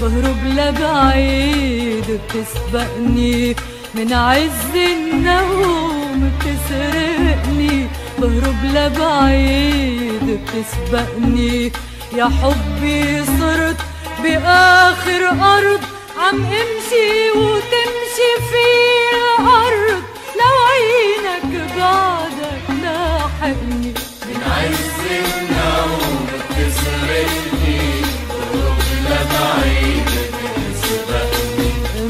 بهرب لبعيد بتسبقني. من عز النوم بتسرقني. بهرب لبعيد بتسبقني. يا حبي صرت بآخر أرض. عم امشي وتمشي في الأرض. لو عينك بعدك لاحقني. من عز النوم بتسرقني.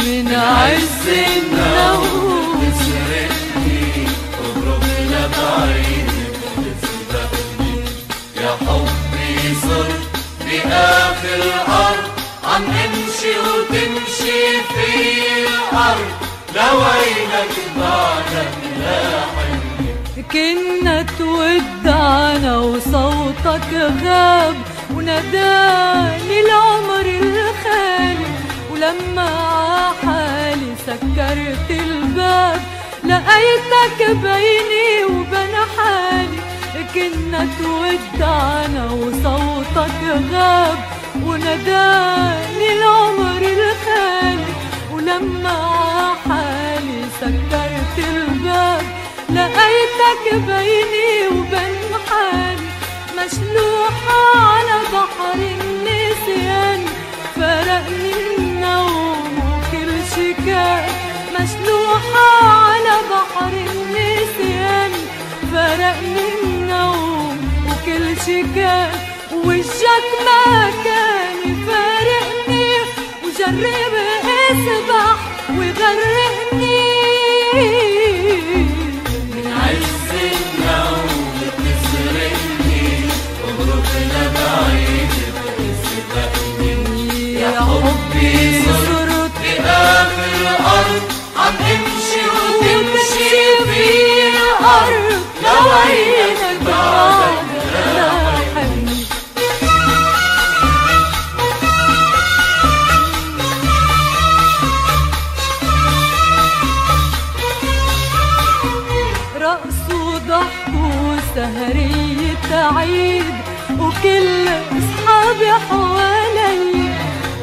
من عز النوم. بتسرقني قرب لبعيد بتسبقني يا حبي صرت بآخر الأرض عم امشي وتمشي في الأرض لو عينك بعدك لاحقني كنا تودعنا وصوتك غاب. وناداني العمر الخالي ولما عحالي سكرت الباب. لقيتك بيني وبين حالي كنا تودعنا وصوتك غاب. وناداني العمر الخالي ولما عحالي سكرت الباب. لقيتك بيني وبين حالي مشلوحة على بحر النسيان. فرقني النوم وكل شي كان مشلوحة على بحر النسيان. وكل ما كان يفارقني وجرب اسبح وغرقني امشي وتمشي في الأرض لو رقص وضحك وسهرية عيد وكل أصحابي حوالي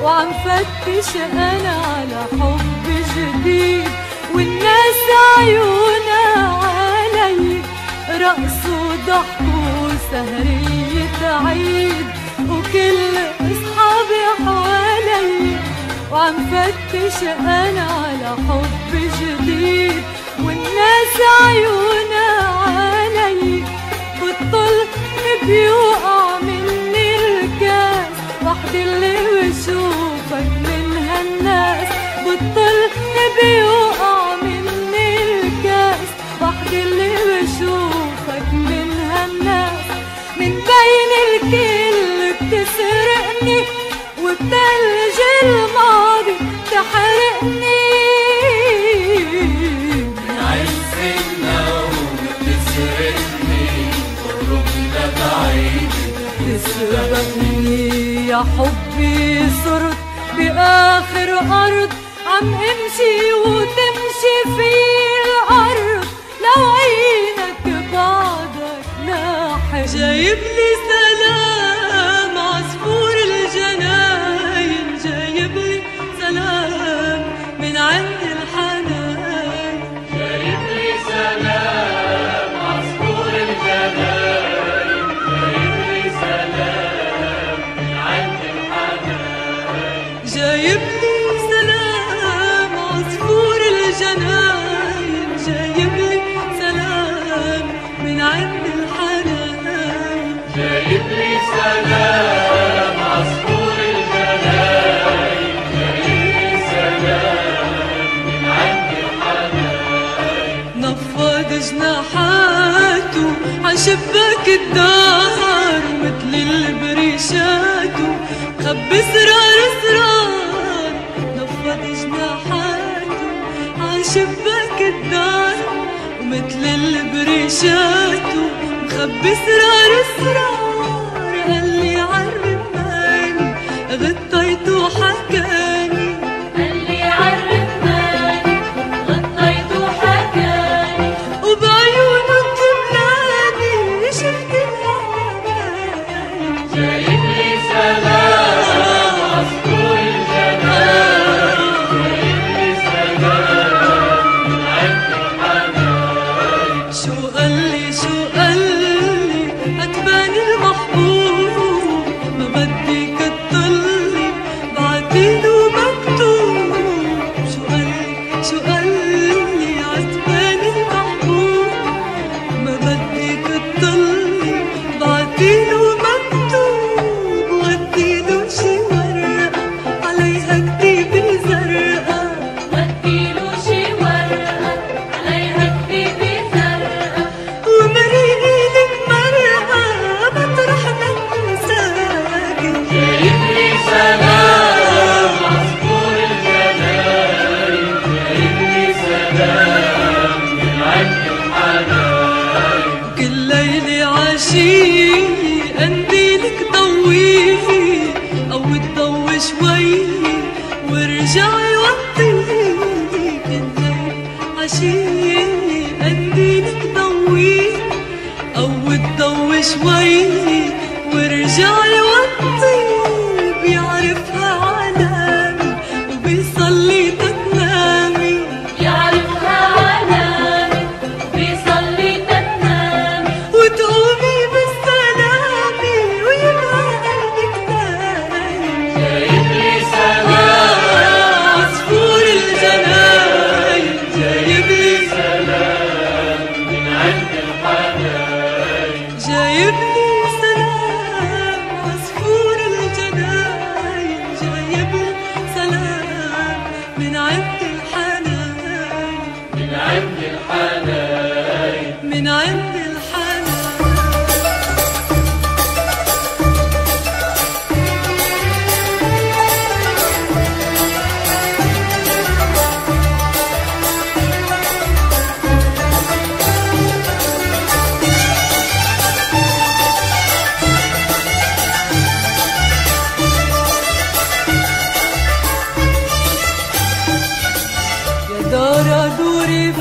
وعم فتش أنا على حب جديد والناس عيونها علي. رقص وضحك وسهرية عيد وكل أصحابي حوالي. وعم فتش أنا على حب جديد والناس عيونها علي. بتطل بيوقع مني الكاس وحدي اللي يا حبي صرت بآخر أرض عم امشي وتمشي في الدار مثل البريشات. خبي اسرار اسرار نفض جناحاته عشباك الدار ومثل البريشات. مخبي اسرار اسرار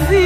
see.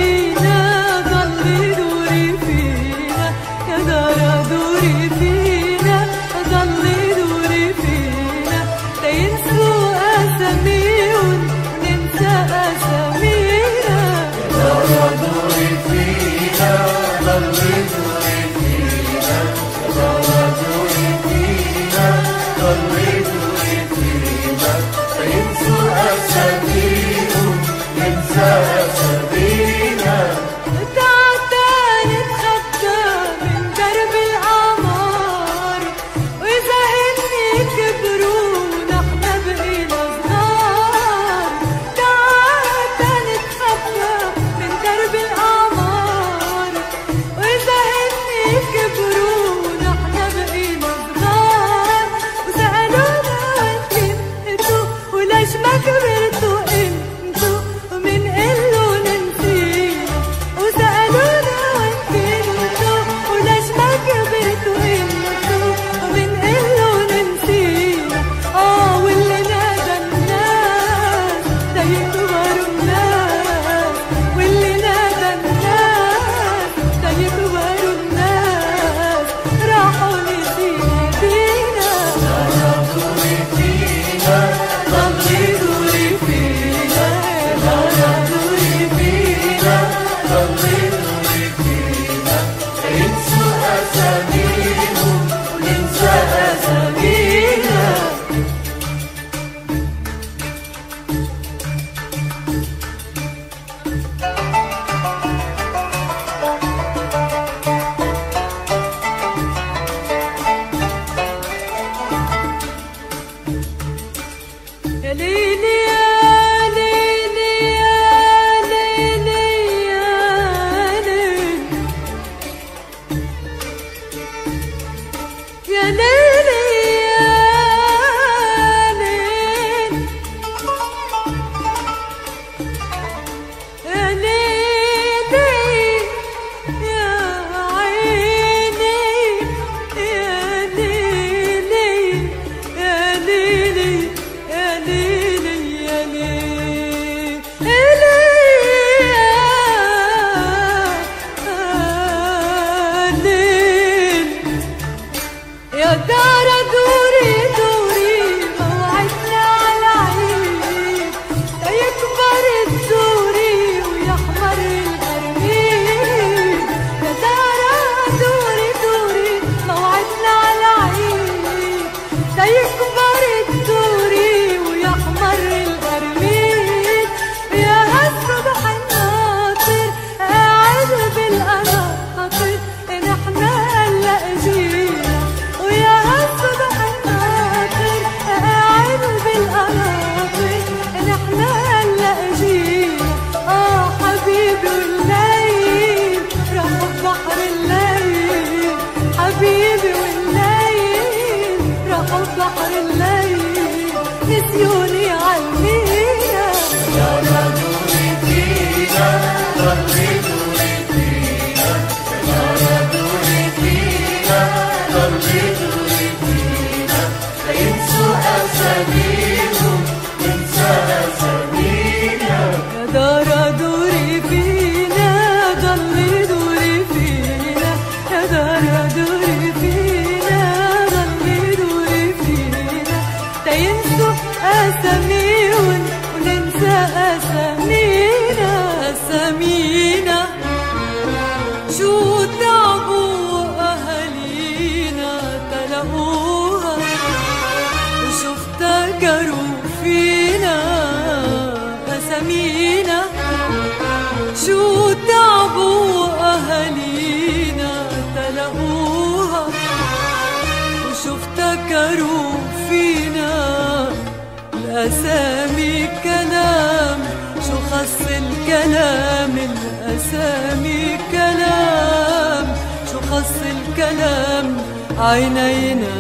aynayını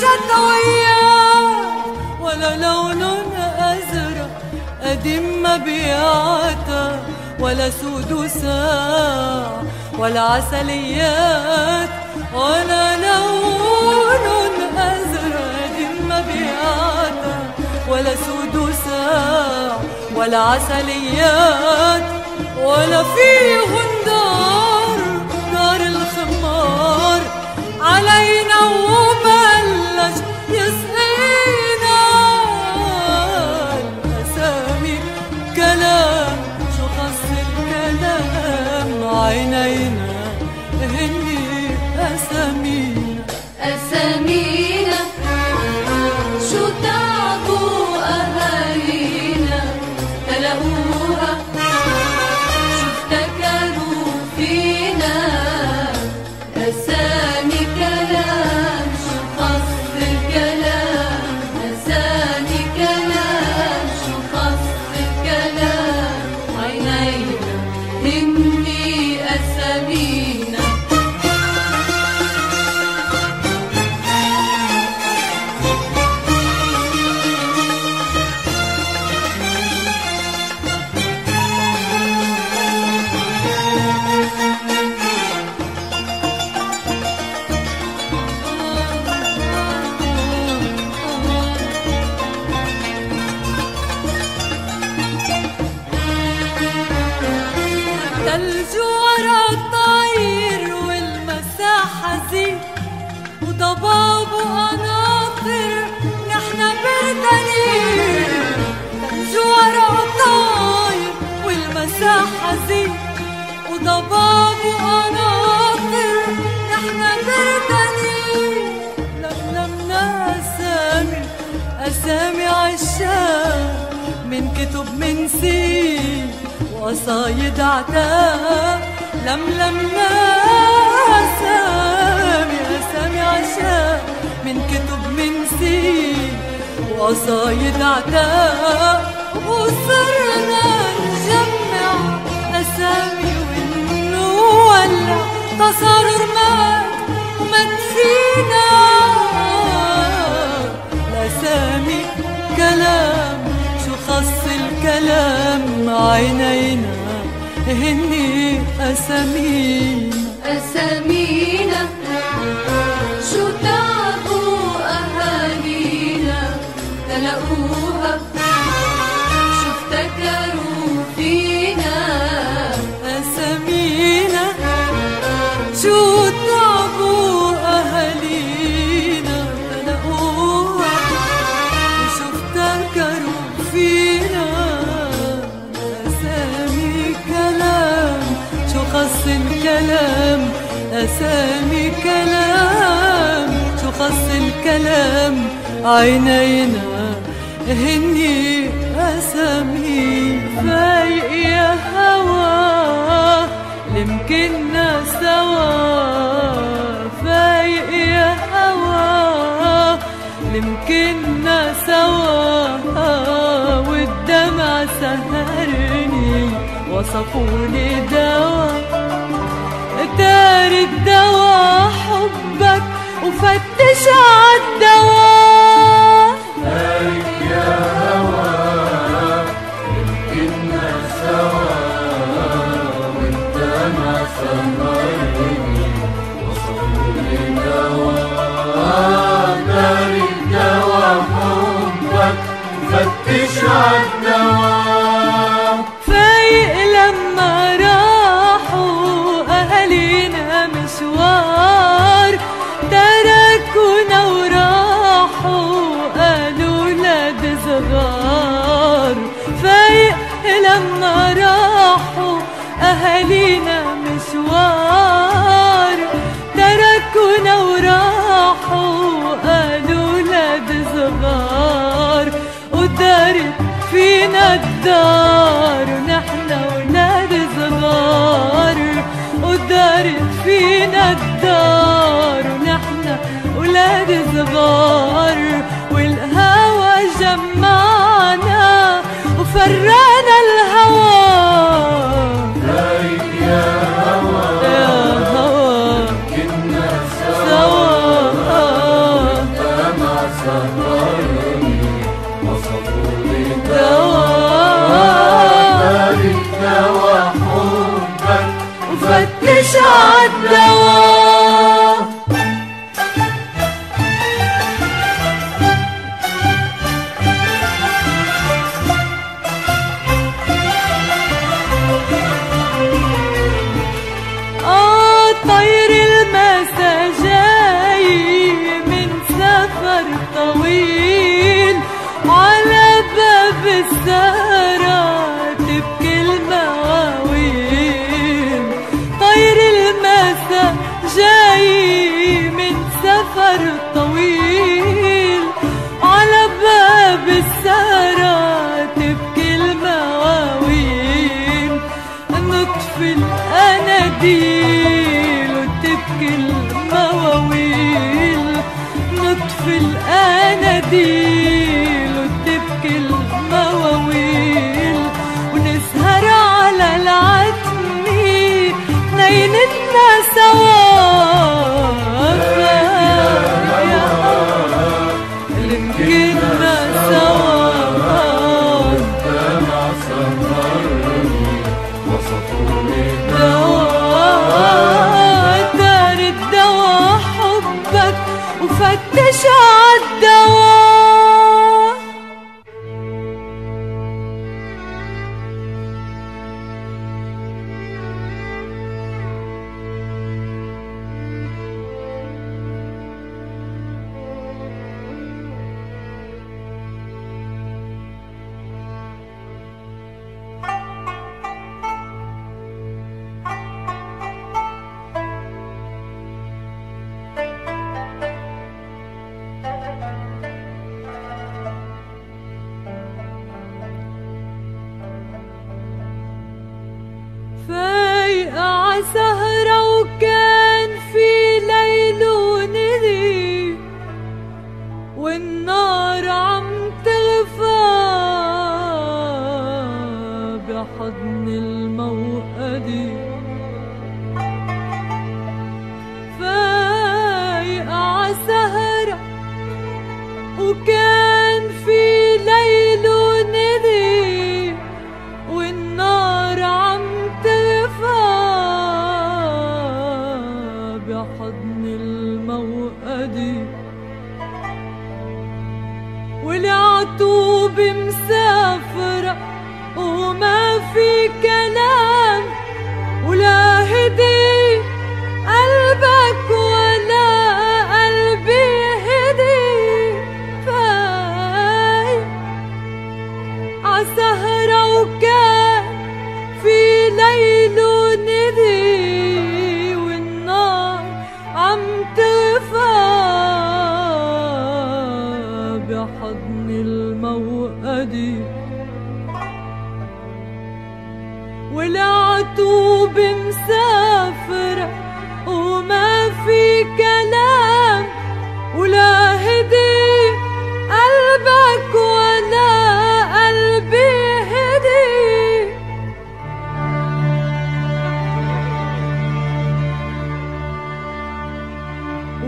شتوية ولا لون أزرق قديم مبيعاتك ولا سود وساع ولا عسليات ولا لون أزرق قديم مبيعاتك ولا سود وساع ولا عسليات ولا فيهن دار دار الخمار. علينا وبارك Yaz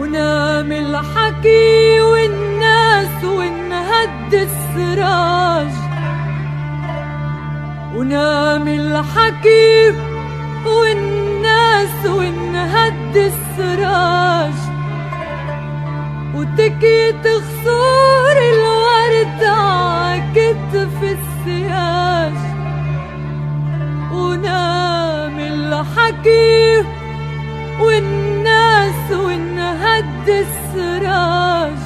ونام الحكي والناس ونهد السراج. ونام الحكي والناس ونهد السراج. وتكيت خصور الورد عكتف السياج. ونام الحكي والناس ونهد السراج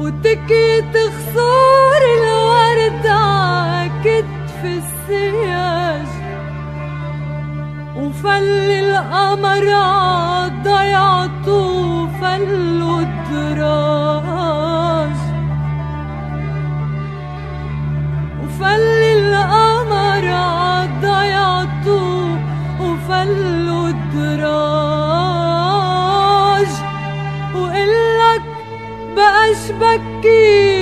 وتكي تخسر الورد كتف السياج وفل القمر ضيعته فل الدراج وفل القمر ضيعته وفل başbakki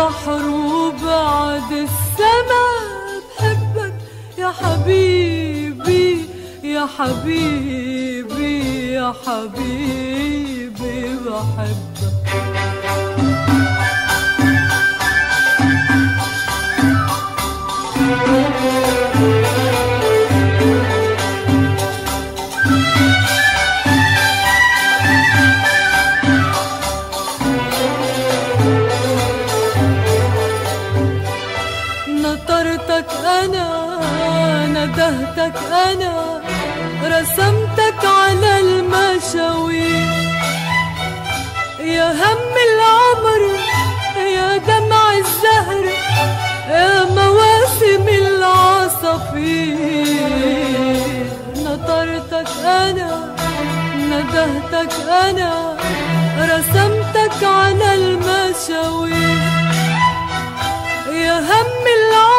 البحر وبعد السما بحبك يا حبيبي يا حبيبي يا حبيبي بحبك Thank you. رسمتك أنا رسمتك على المشاوير يا هم العمر يا دمع الزهر يا مواسم العصافير نطرتك أنا ندهتك أنا رسمتك على المشاوير يا هم العمر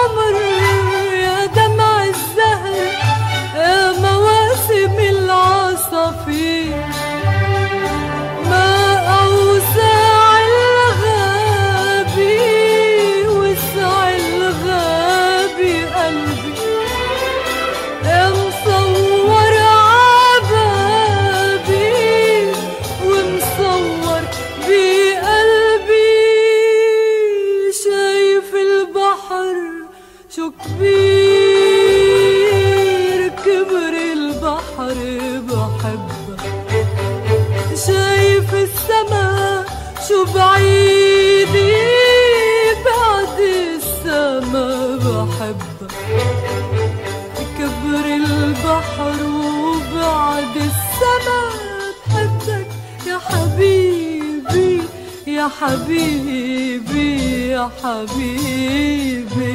حبيبي يا حبيبي.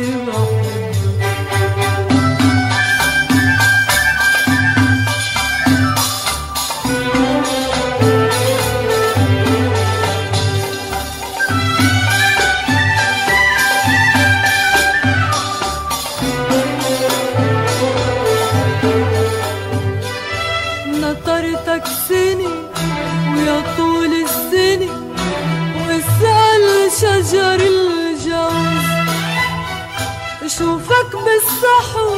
بشوفك بالصحو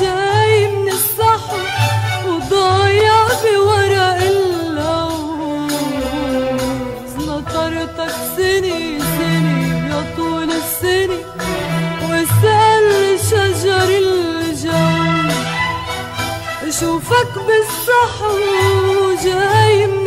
جاي من الصحو وضايع بورا اللوز نطرتك سني سني يا طول السني وسأل شجر الجو شوفك بالصحو جاي من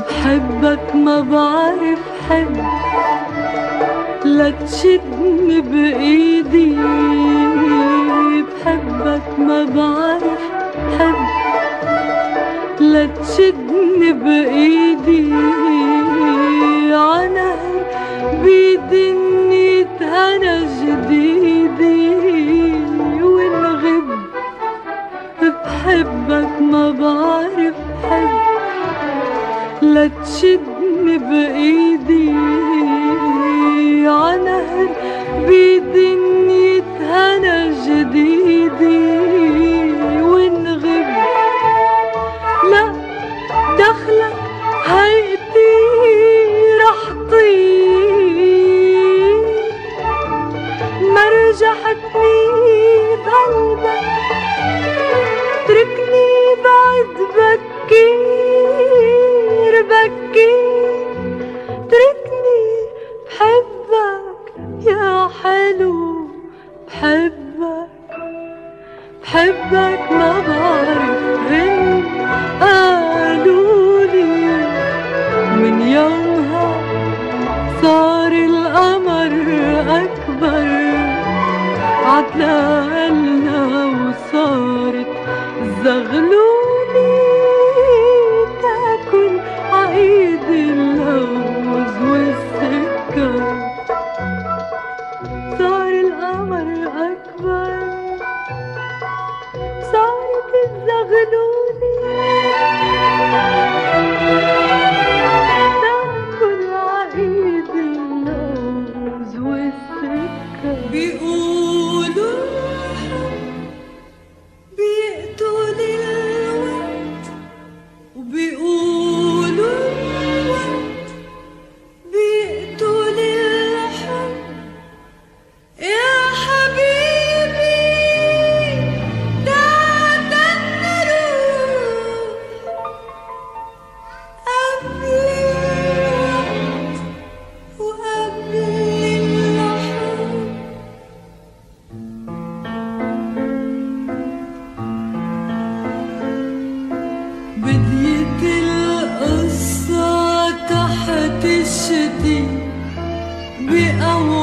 بحبك ما بعرف حب. لا تشدني بإيدي. بحبك ما بعرف حب. لا تشدني بإيدي. عنا بيدي أنا جديدي. بحبك ما بعرف ما تشدني بإيدي ချစ်သည်ဝေအဝ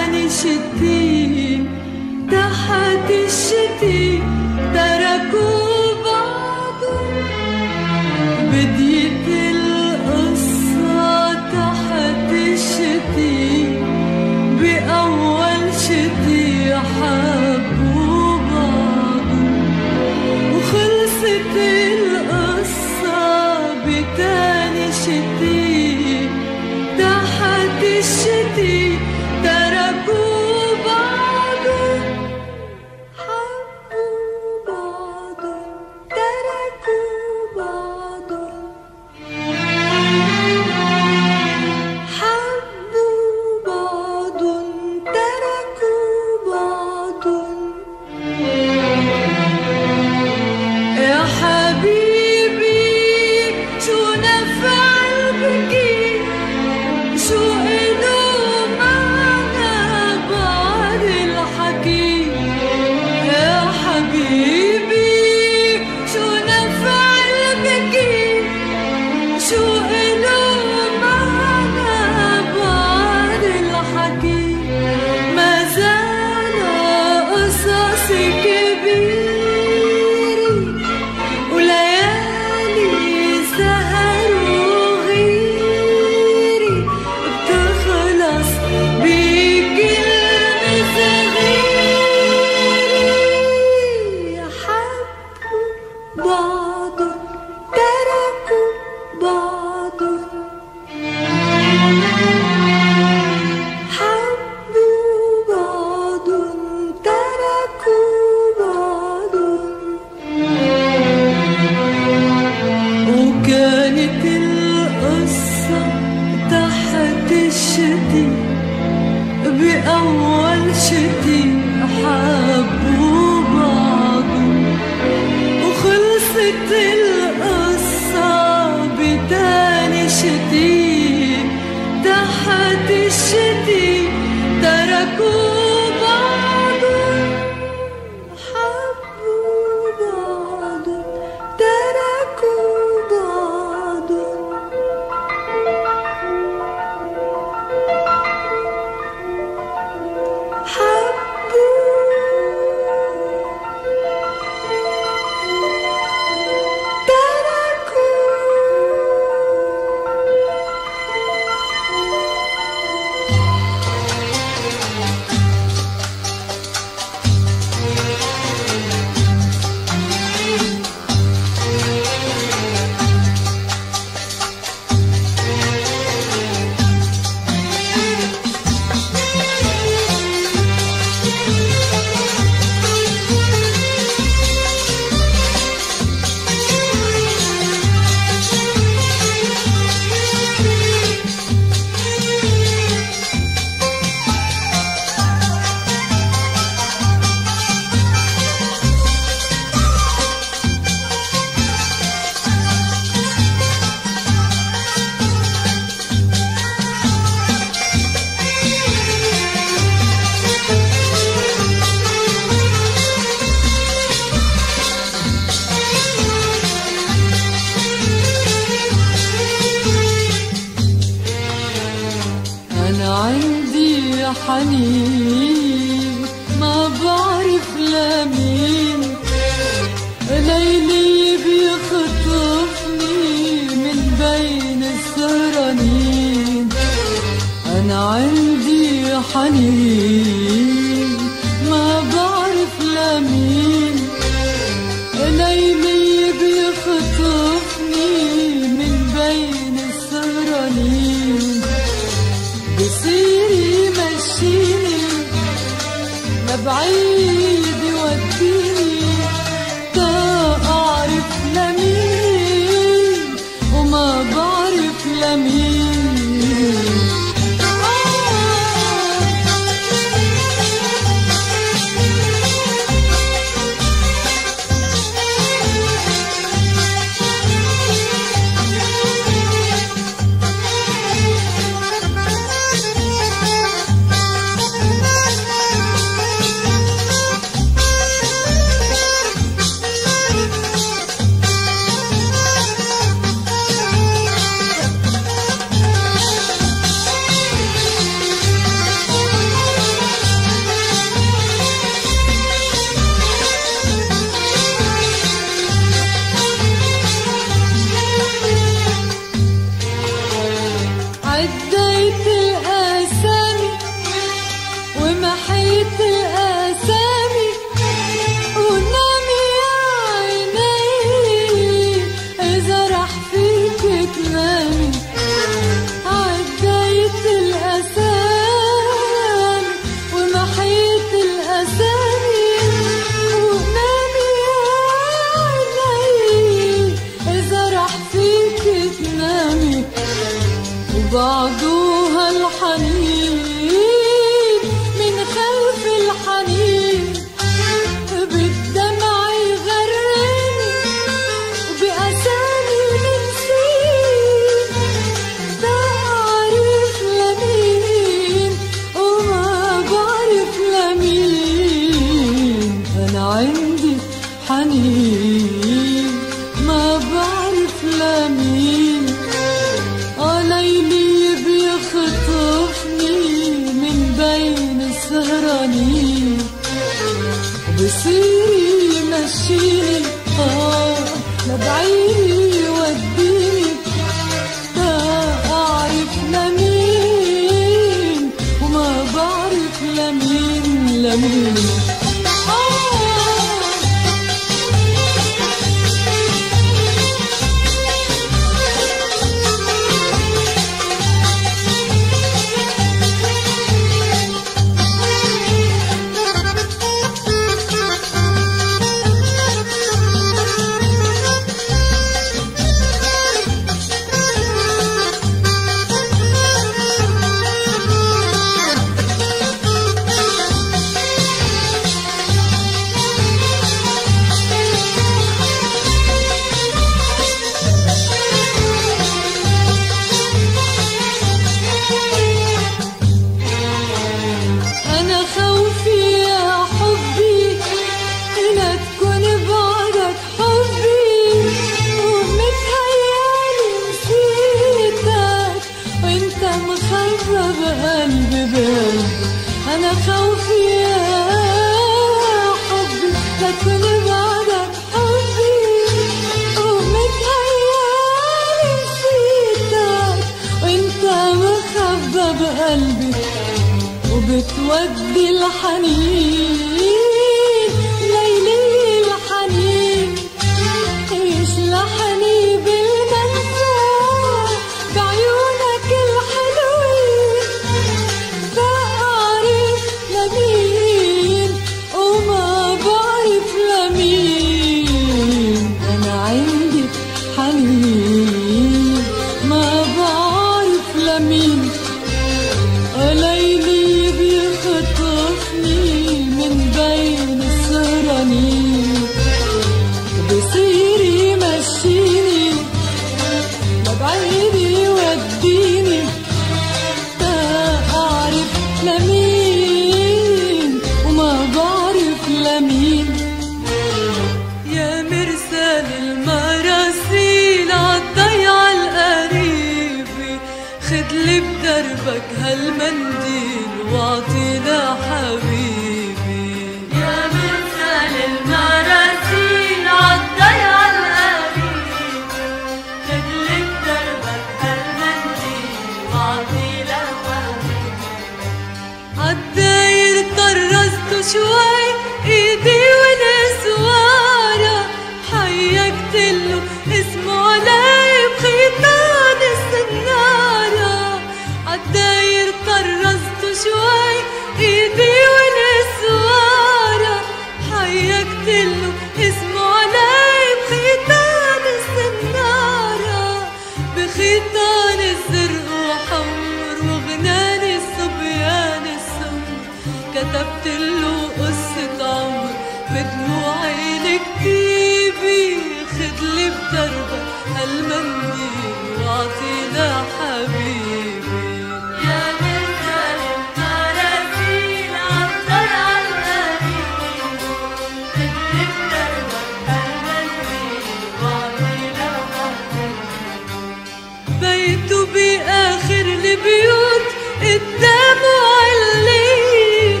البيوت قدامه عليك.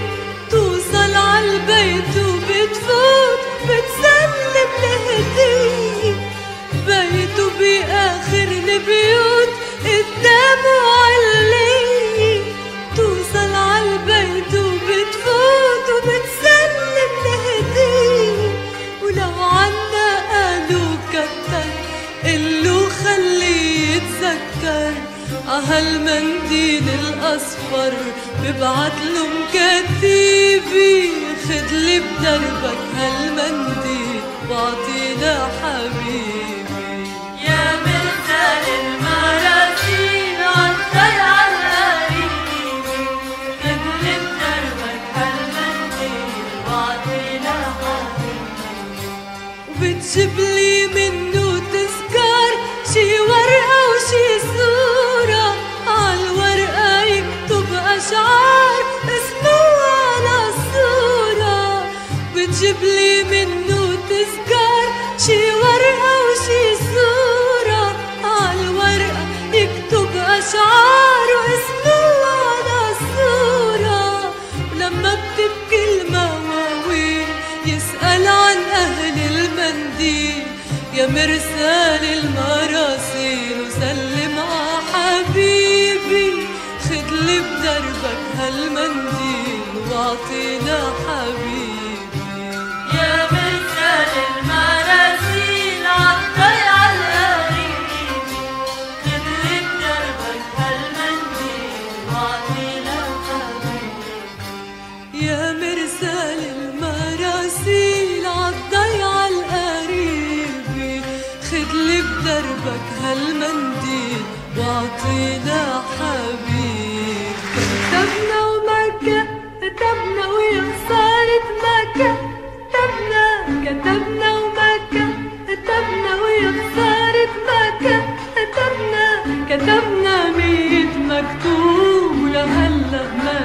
توصل عالبيت وبتفوت بتسلم لهدية بيته بآخر البيوت يكبر ببعت له مكتبي خدلي بدربك هالمنديل واعطينا حبيبي. يا مثال المراسيل بدربك هالمنديل واعطينا حبيبي. وبتجيب لي من تبلي منه تذكار شي ورقة وشي صورة. آه، عالورقة يكتب أشعار واسم على الصورة. ولما بتبكي المواويل يسأل عن أهل المنديل. يا مرسال المراسيل وسلم ع حبيبي خدلي بدربك هالمنديل واعطينا عندي واعطينا حبيب تبنا ومكة تبنا ويا خسارة مكة. تبنا كتبنا ومكة تبنا ويا خسارة مكة. تبنا كتبنا ميت مكتوب لهلا ما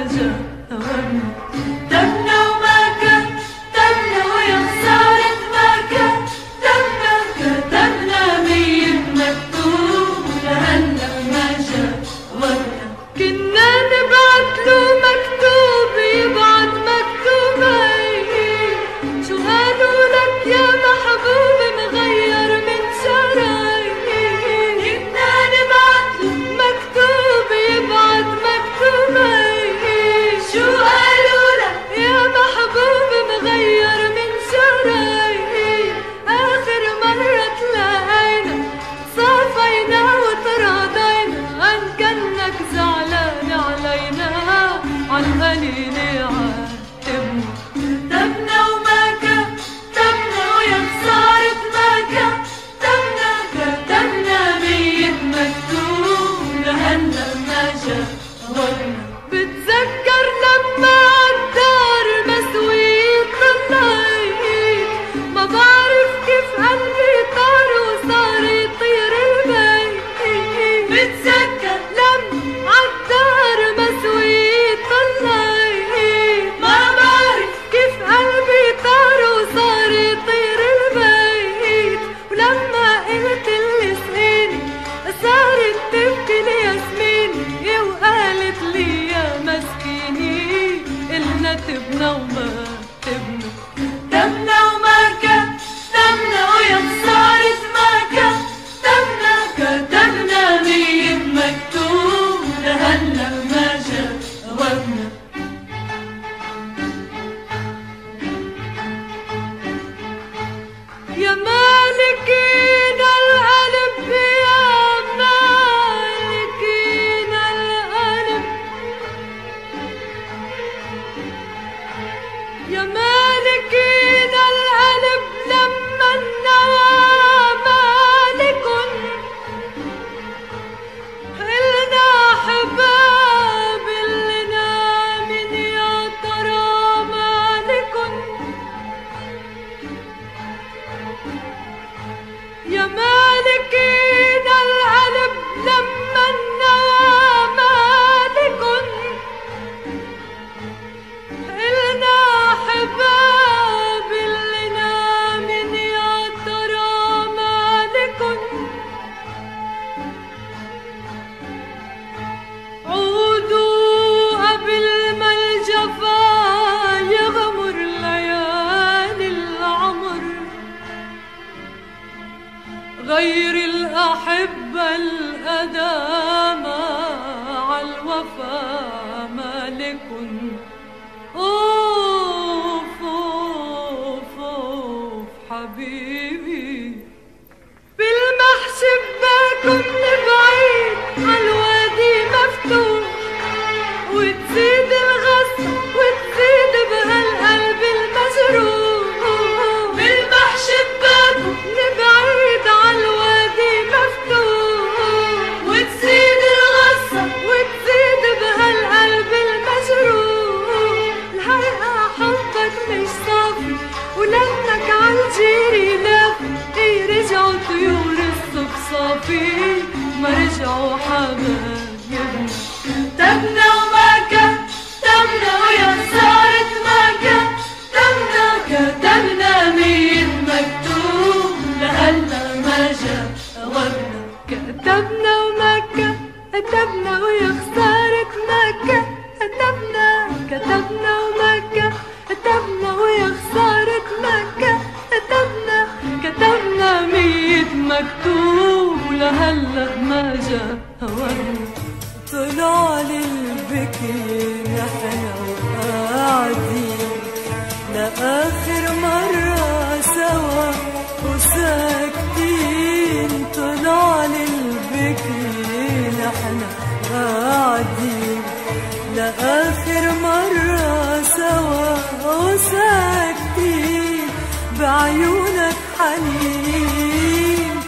حنين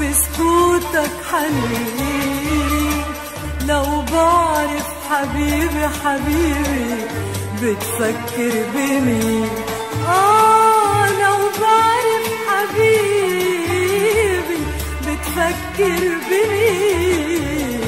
بسكوتك حنين لو بعرف حبيبي حبيبي بتفكر بمين؟ آه لو بعرف حبيبي بتفكر بمين؟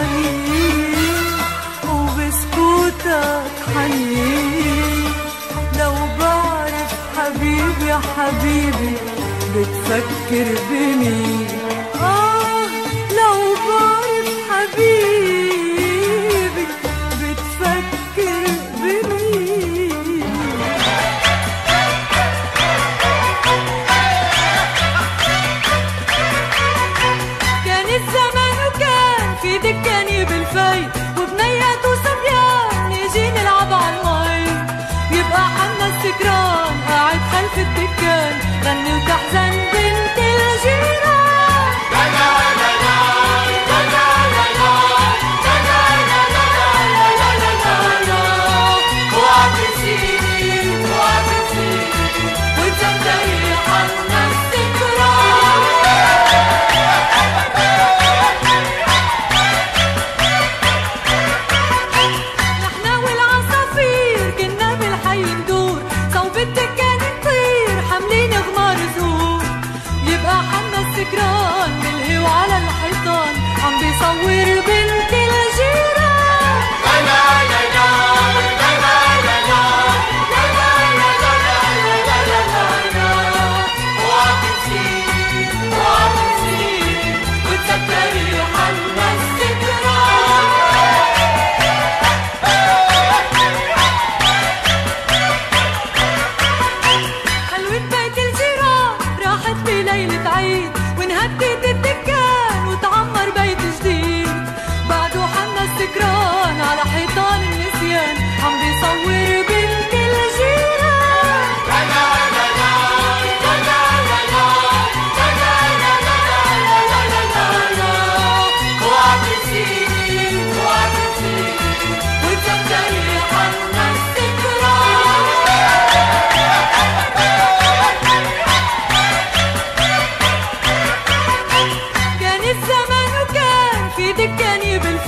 حنين وبسكوتك حنين لو بعرف حبيبي حبيبي بتفكر بمين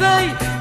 say.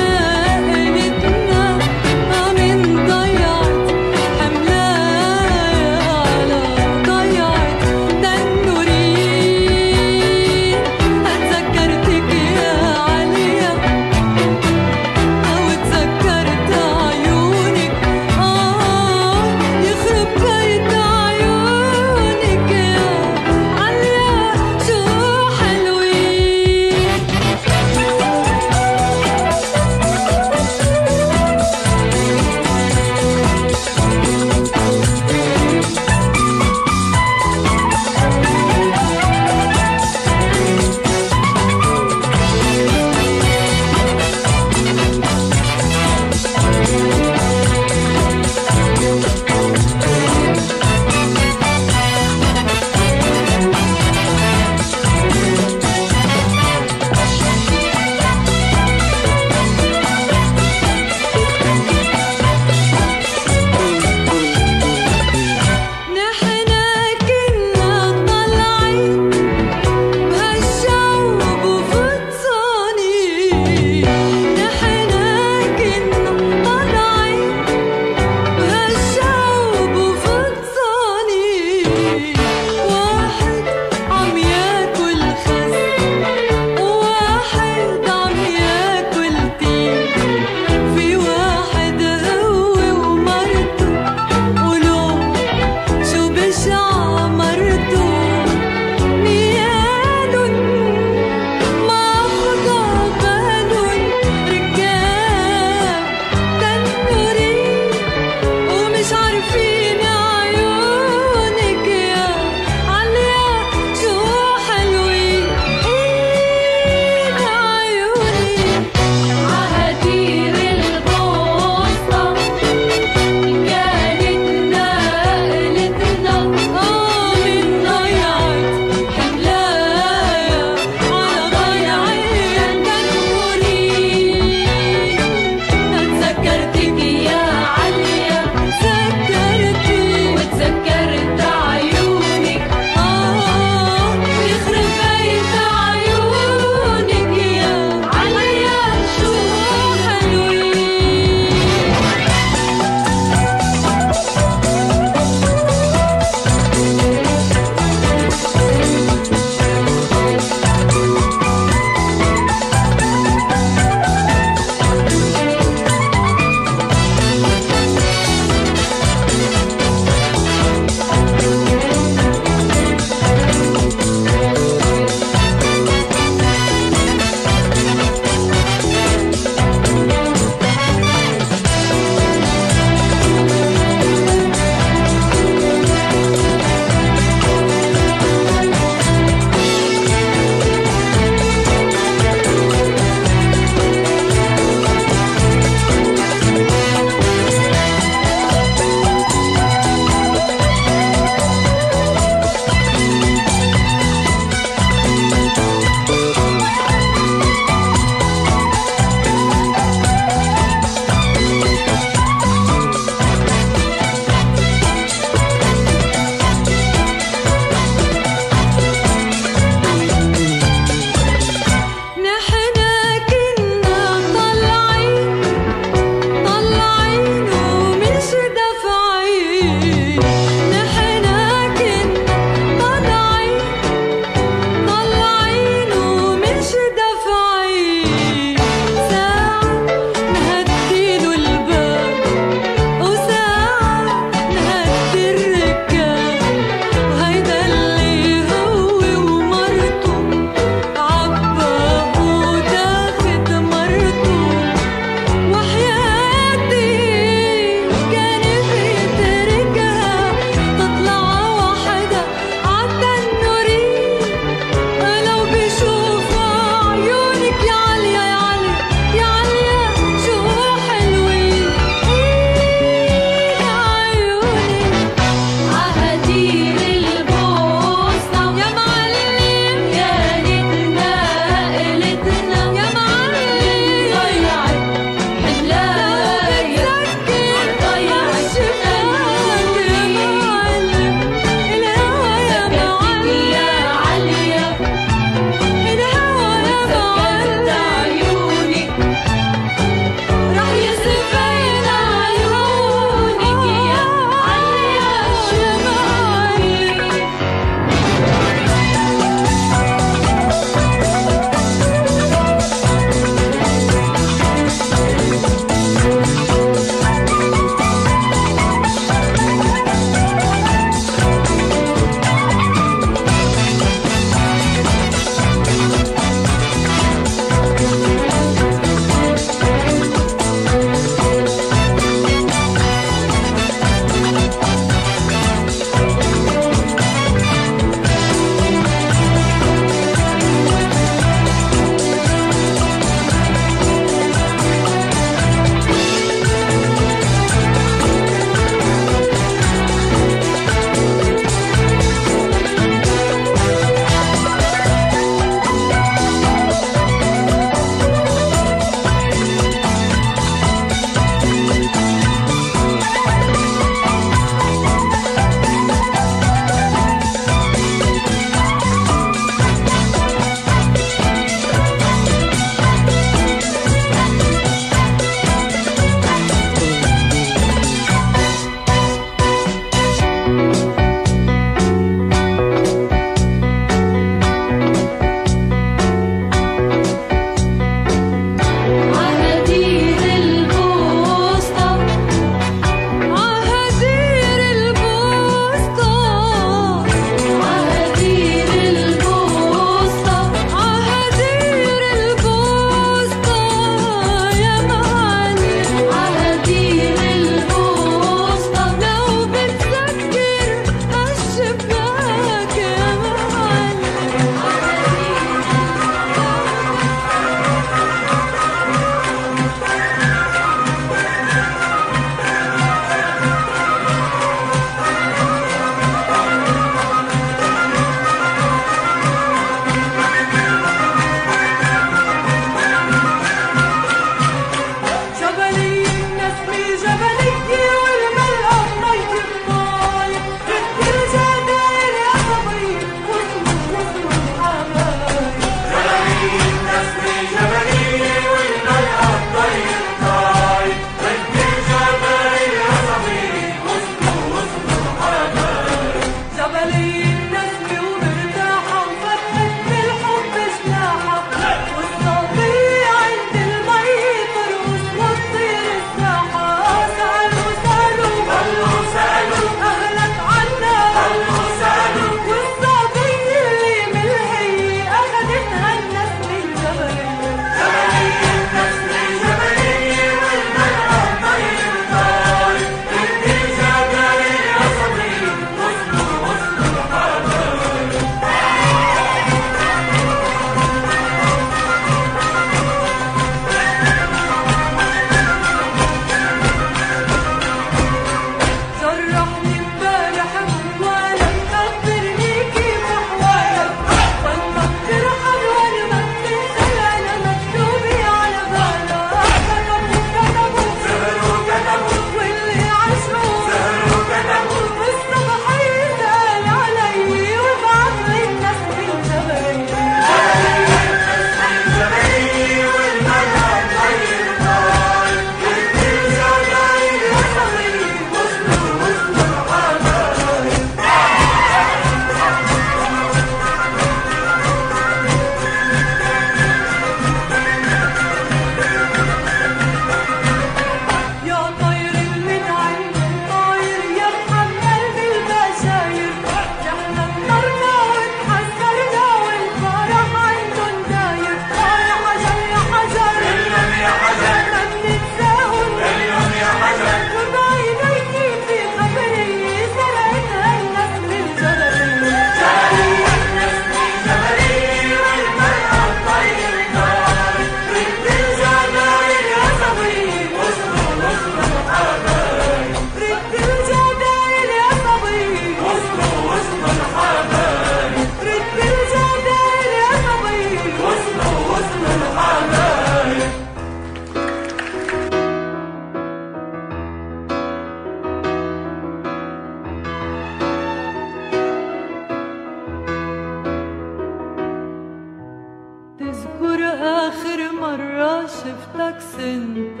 شفتك انت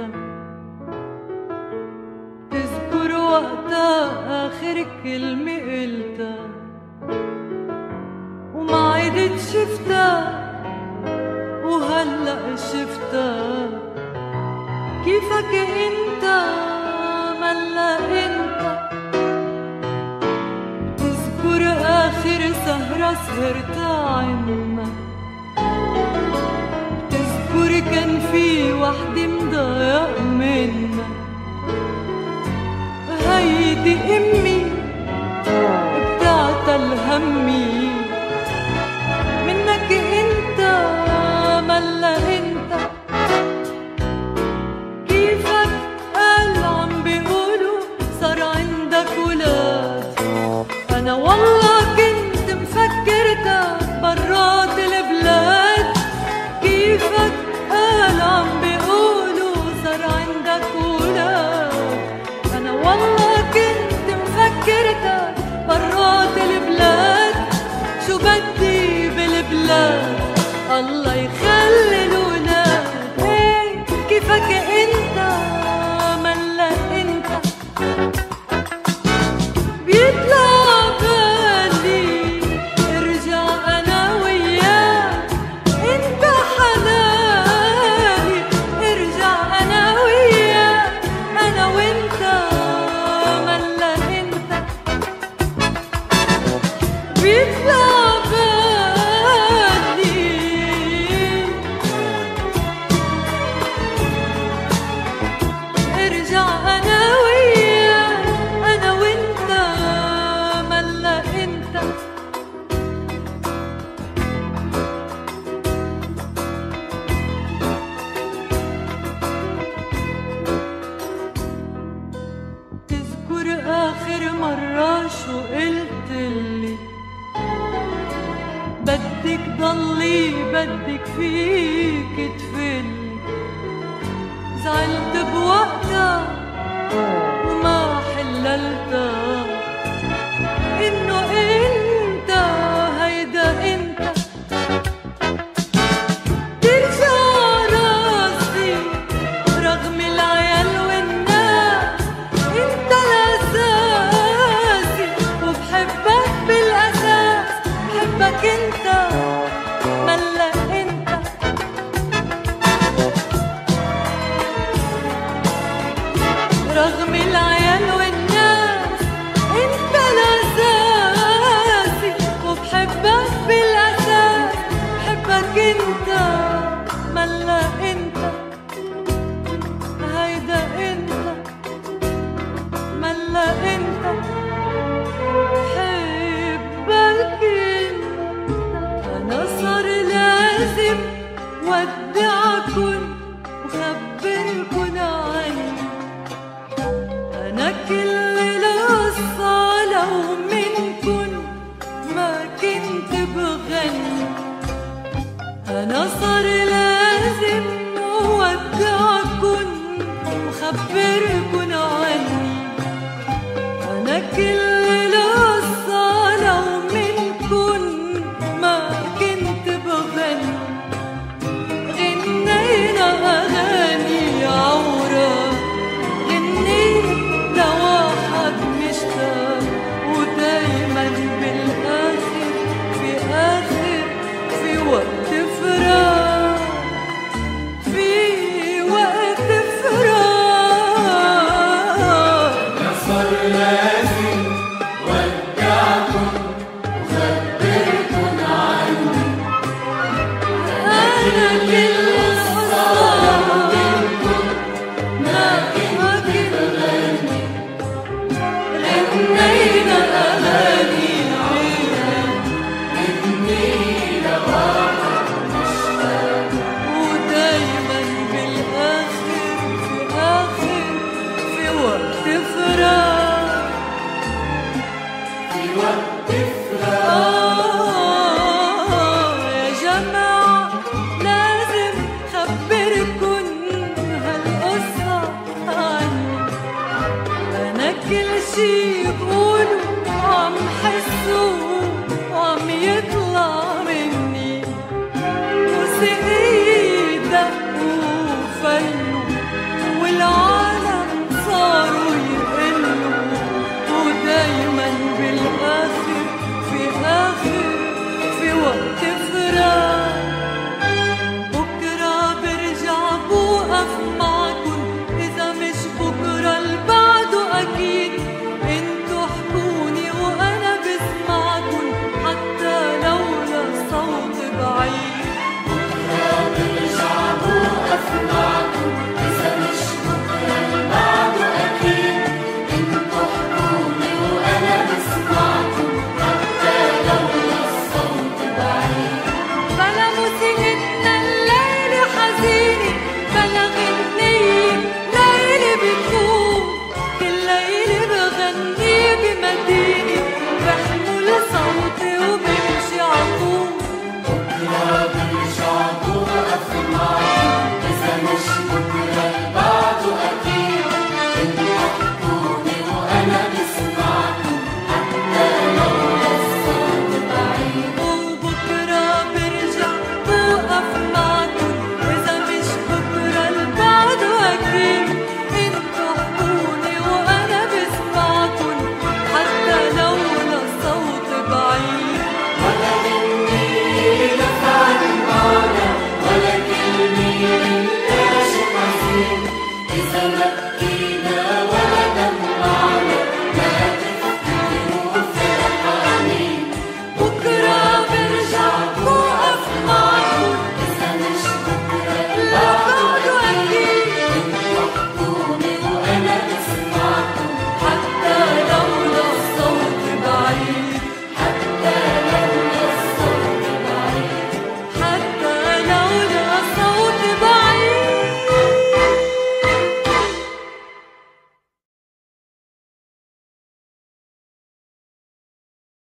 تذكر وقتها آخر كلمة قلتها. وما عدت شفتها وهلأ شفتها. كيفك أنت؟ ملا أنت. تذكر آخر سهرة سهرتها عندي. كان في واحد مضايق منا. هيدي أمي بتعتل همي زعلت بوقتها وما حللتها.